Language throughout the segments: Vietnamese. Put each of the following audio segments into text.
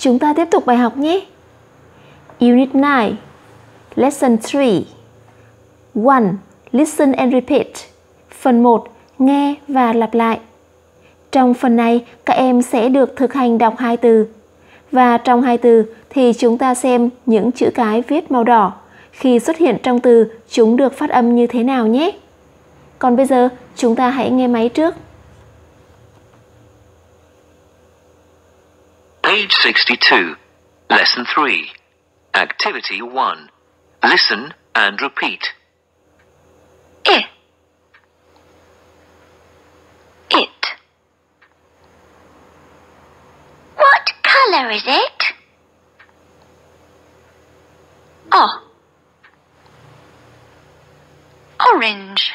chúng ta tiếp tục bài học nhé. Unit 9 Lesson 3 1. Listen and repeat Phần 1. Nghe và lặp lại Trong phần này, các em sẽ được thực hành đọc hai từ. Và trong hai từ thì chúng ta xem những chữ cái viết màu đỏ. Khi xuất hiện trong từ, chúng được phát âm như thế nào nhé. Còn bây giờ, chúng ta hãy nghe máy trước. Page 62, Lesson 3, Activity 1. Listen and repeat. It. It. What color is it? Oh. Orange.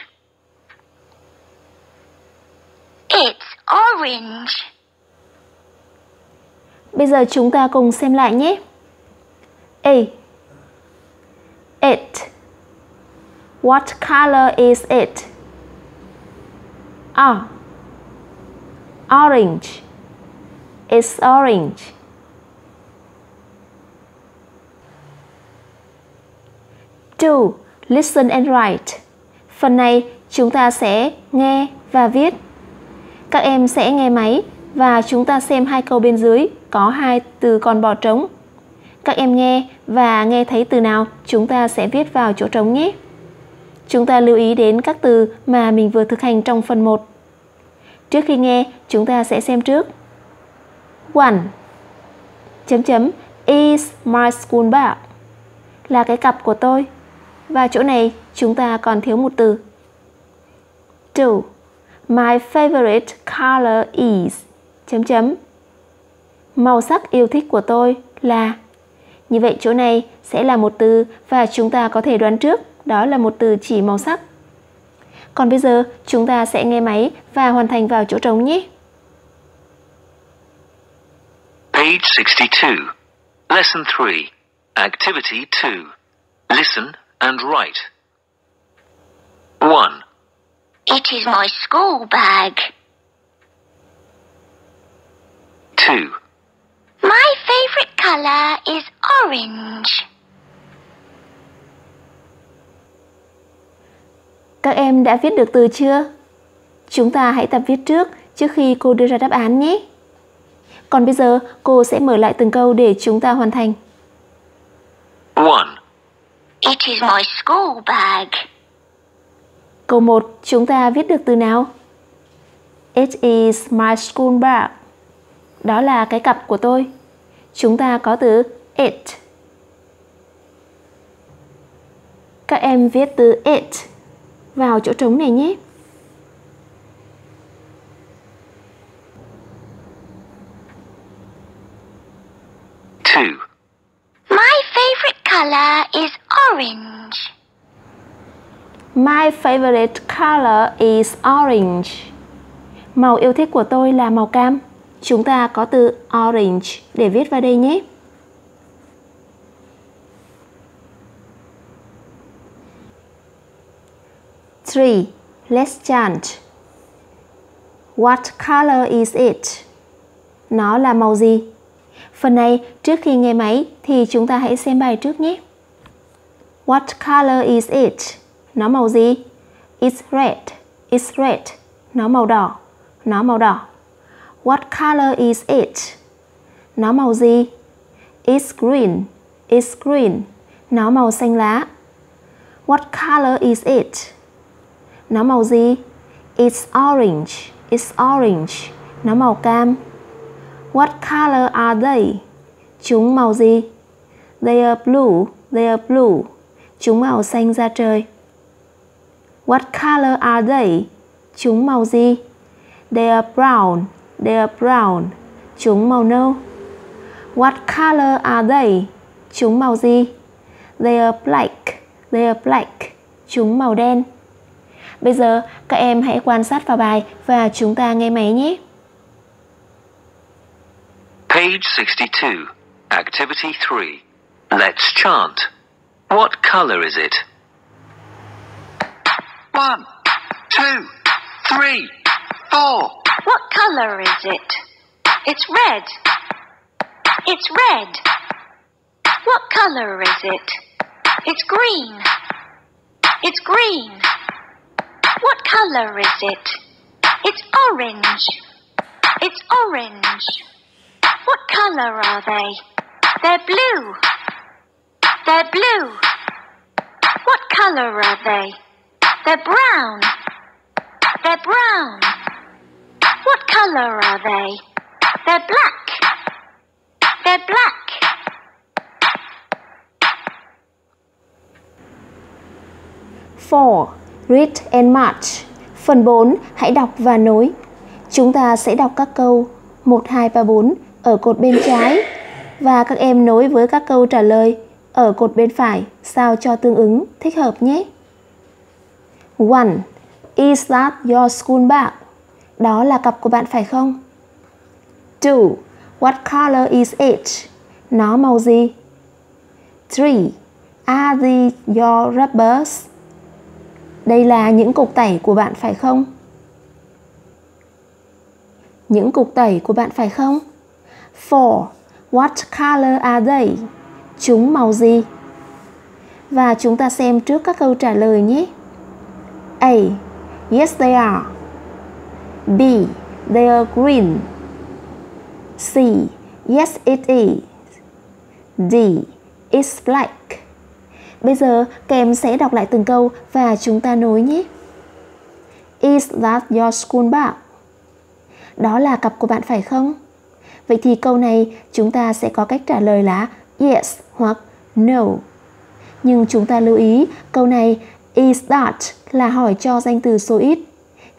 It's orange. Bây giờ chúng ta cùng xem lại nhé. A. It. What color is it? A. Orange. It's orange. Two. Listen and write. Phần này chúng ta sẽ nghe và viết. Các em sẽ nghe máy và chúng ta xem hai câu bên dưới có hai từ còn bỏ trống. Các em nghe và nghe thấy từ nào chúng ta sẽ viết vào chỗ trống nhé. Chúng ta lưu ý đến các từ mà mình vừa thực hành trong phần 1. Trước khi nghe, chúng ta sẽ xem trước. One chấm chấm is my school bag là cái cặp của tôi. Và chỗ này chúng ta còn thiếu một từ. Two My favorite color is chấm chấm màu sắc yêu thích của tôi là như vậy chỗ này sẽ là một từ và chúng ta có thể đoán trước đó là một từ chỉ màu sắc còn bây giờ chúng ta sẽ nghe máy và hoàn thành vào chỗ trống nhé Page 62, Lesson 3, Activity 2. Listen and write. 1. It is my school bag. 2. My favorite color is orange. Các em đã viết được từ chưa? Chúng ta hãy tập viết trước trước khi cô đưa ra đáp án nhé. Còn bây giờ cô sẽ mở lại từng câu để chúng ta hoàn thành. 1. It is my school bag. Câu 1, chúng ta viết được từ nào? It is my school bag. Đó là cái cặp của tôi. Chúng ta có từ it. Các em viết từ it vào chỗ trống này nhé. Two. My favorite color is orange. My favorite color is orange. Màu yêu thích của tôi là màu cam. Chúng ta có từ orange để viết vào đây nhé. Three. Let's chant. What color is it? Nó là màu gì? Phần này, trước khi nghe máy thì chúng ta hãy xem bài trước nhé. What color is it? Nó màu gì? It's red. It's red. Nó màu đỏ. Nó màu đỏ. What color is it? Nó màu gì? It's green. It's green. Nó màu xanh lá. What color is it? Nó màu gì? It's orange. It's orange. Nó màu cam. What color are they? Chúng màu gì? They are blue. They are blue. Chúng màu xanh da trời. What color are they? Chúng màu gì? They are brown. They are brown. Chúng màu nâu. What color are they? Chúng màu gì? They are black. They are black. Chúng màu đen. Bây giờ các em hãy quan sát vào bài và chúng ta nghe máy nhé. Page 62, Activity 3. Let's chant. What color is it? One, two, three, four. What color is it? It's red. It's red. What color is it? It's green. It's green. What color is it? It's orange. It's orange. What color are they? They're blue. They're blue. What color are they? They're brown. They're brown. Color are they? They're black. They're black. Four, read and match. Phần 4, hãy đọc và nối. Chúng ta sẽ đọc các câu 1, 2, 3, 4 ở cột bên trái và các em nối với các câu trả lời ở cột bên phải sao cho tương ứng thích hợp nhé. 1. Is that your school bag? Đó là cặp của bạn phải không? 2. What color is it? Nó màu gì? 3. Are these your rubbers? Đây là những cục tẩy của bạn phải không? Những cục tẩy của bạn phải không? 4. What color are they? Chúng màu gì? Và chúng ta xem trước các câu trả lời nhé. A. Yes, they are. B. They are green. C. Yes it is. D. It's black. Bây giờ các em sẽ đọc lại từng câu và chúng ta nối nhé. Is that your school bag? Đó là cặp của bạn phải không? Vậy thì câu này chúng ta sẽ có cách trả lời là yes hoặc no. Nhưng chúng ta lưu ý câu này is that là hỏi cho danh từ số ít.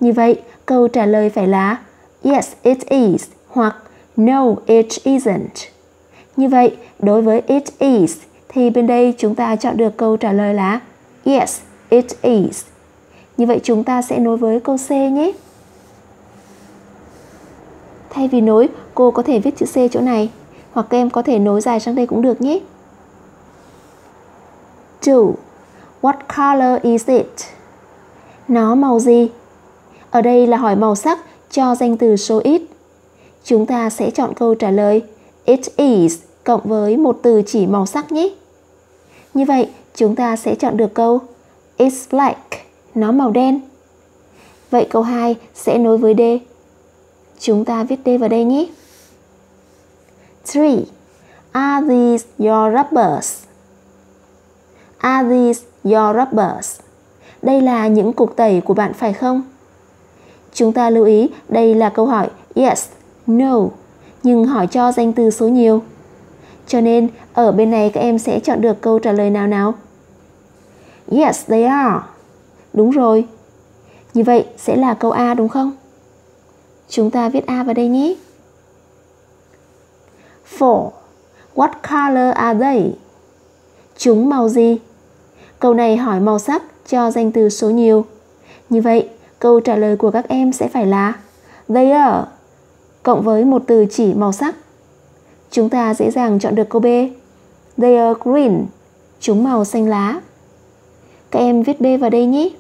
Như vậy, câu trả lời phải là yes it is hoặc no it isn't. Như vậy, đối với it is thì bên đây chúng ta chọn được câu trả lời là yes it is. Như vậy chúng ta sẽ nối với câu C nhé. Thay vì nối, cô có thể viết chữ C chỗ này hoặc các em có thể nối dài sang đây cũng được nhé. 2. What color is it? Nó màu gì? Ở đây là hỏi màu sắc cho danh từ số ít. Chúng ta sẽ chọn câu trả lời It is cộng với một từ chỉ màu sắc nhé. Như vậy, chúng ta sẽ chọn được câu It's black, nó màu đen. Vậy câu 2 sẽ nối với D. Chúng ta viết D vào đây nhé. 3. Are these your rubbers? Are these your rubbers? Đây là những cục tẩy của bạn phải không? Chúng ta lưu ý đây là câu hỏi yes, no, nhưng hỏi cho danh từ số nhiều. Cho nên ở bên này các em sẽ chọn được câu trả lời nào nào? Yes, they are. Đúng rồi. Như vậy sẽ là câu A đúng không? Chúng ta viết A vào đây nhé. 4. What color are they? Chúng màu gì? Câu này hỏi màu sắc cho danh từ số nhiều. Như vậy, câu trả lời của các em sẽ phải là They are, cộng với một từ chỉ màu sắc. Chúng ta dễ dàng chọn được câu B. They are green. Chúng màu xanh lá. Các em viết B vào đây nhé.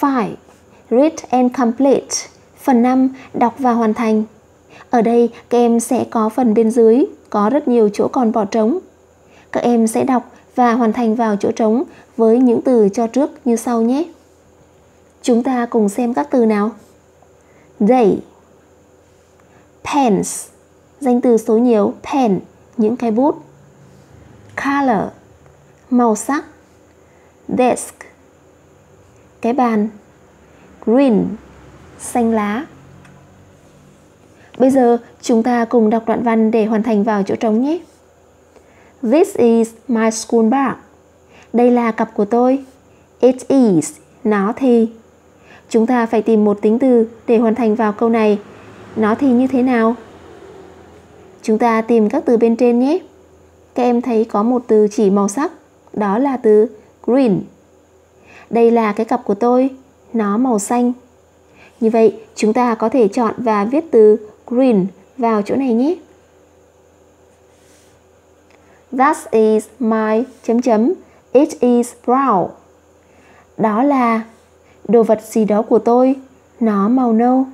Five. Read and complete. Phần 5. Đọc và hoàn thành. Ở đây, các em sẽ có phần bên dưới, có rất nhiều chỗ còn bỏ trống. Các em sẽ đọc và hoàn thành vào chỗ trống với những từ cho trước như sau nhé. Chúng ta cùng xem các từ nào. Day Pens Danh từ số nhiều. Pen, những cái bút. Color. Màu sắc. Desk. Cái bàn. Green. Xanh lá. Bây giờ chúng ta cùng đọc đoạn văn để hoàn thành vào chỗ trống nhé. This is my school bag. Đây là cặp của tôi. It is. Nó thì. Chúng ta phải tìm một tính từ để hoàn thành vào câu này. Nó thì như thế nào? Chúng ta tìm các từ bên trên nhé. Các em thấy có một từ chỉ màu sắc. Đó là từ green. Đây là cái cặp của tôi. Nó màu xanh. Như vậy, chúng ta có thể chọn và viết từ green vào chỗ này nhé. That is my chấm chấm It is brown. Đó là đồ vật gì đó của tôi, nó màu nâu.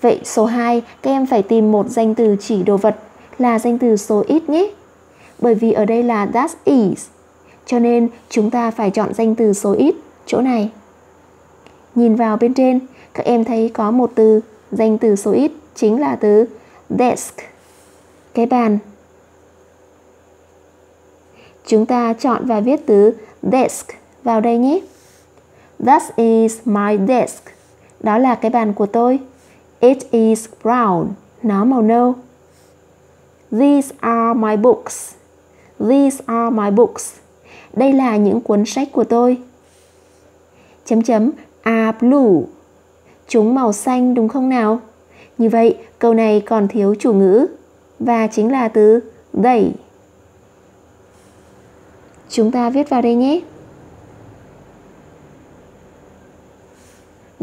Vậy số 2, các em phải tìm một danh từ chỉ đồ vật là danh từ số ít nhé. Bởi vì ở đây là that is, cho nên chúng ta phải chọn danh từ số ít chỗ này. Nhìn vào bên trên, các em thấy có một từ danh từ số ít chính là từ desk, cái bàn. Chúng ta chọn và viết từ desk vào đây nhé. That is my desk. Đó là cái bàn của tôi. It is brown. Nó màu nâu. These are my books. These are my books. Đây là những cuốn sách của tôi. Chấm chấm are blue. Chúng màu xanh đúng không nào? Như vậy, câu này còn thiếu chủ ngữ và chính là từ they. Chúng ta viết vào đây nhé.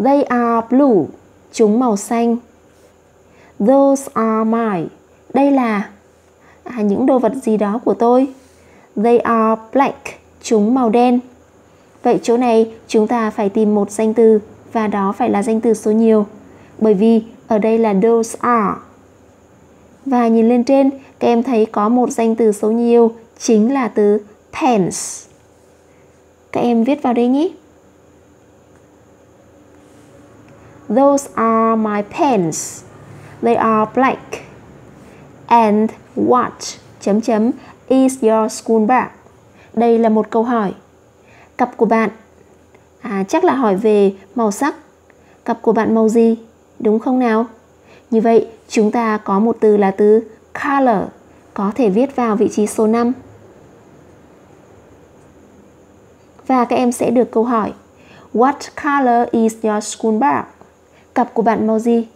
They are blue. Chúng màu xanh. Those are mine. Đây là à, những đồ vật gì đó của tôi. They are black. Chúng màu đen. Vậy chỗ này chúng ta phải tìm một danh từ và đó phải là danh từ số nhiều. Bởi vì ở đây là those are. Và nhìn lên trên, các em thấy có một danh từ số nhiều chính là từ pens. Các em viết vào đây nhé. Those are my pens. They are black. And what chấm chấm is your school bag? Đây là một câu hỏi. Cặp của bạn à, chắc là hỏi về màu sắc. Cặp của bạn màu gì? Đúng không nào? Như vậy, chúng ta có một từ là từ color, có thể viết vào vị trí số 5. Và các em sẽ được câu hỏi What color is your school bag? Cặp của bạn màu gì?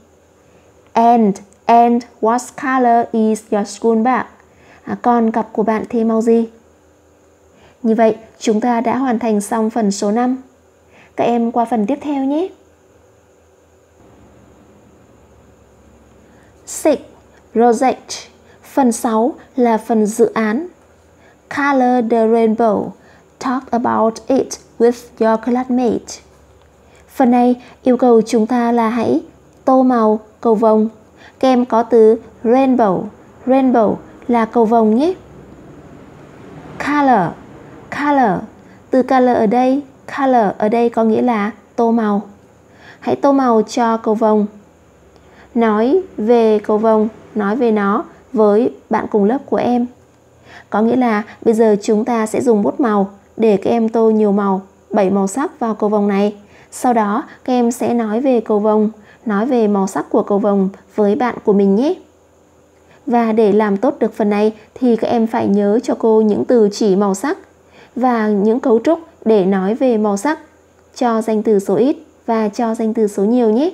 And, and what color is your school bag? À, còn cặp của bạn thì màu gì? Như vậy, chúng ta đã hoàn thành xong phần số 5. Các em qua phần tiếp theo nhé. 6. Project Phần 6 là phần dự án. Color the rainbow. Talk about it with your classmate. Phần này yêu cầu chúng ta là hãy tô màu cầu vồng. Các em có từ rainbow. Rainbow là cầu vồng nhé. Color. Color. Từ color ở đây, color ở đây có nghĩa là tô màu. Hãy tô màu cho cầu vồng. Nói về cầu vồng, nói về nó với bạn cùng lớp của em. Có nghĩa là bây giờ chúng ta sẽ dùng bút màu để các em tô nhiều màu, 7 màu sắc vào cầu vồng này. Sau đó các em sẽ nói về cầu vồng, nói về màu sắc của cầu vồng với bạn của mình nhé. Và để làm tốt được phần này thì các em phải nhớ cho cô những từ chỉ màu sắc và những cấu trúc để nói về màu sắc cho danh từ số ít và cho danh từ số nhiều nhé.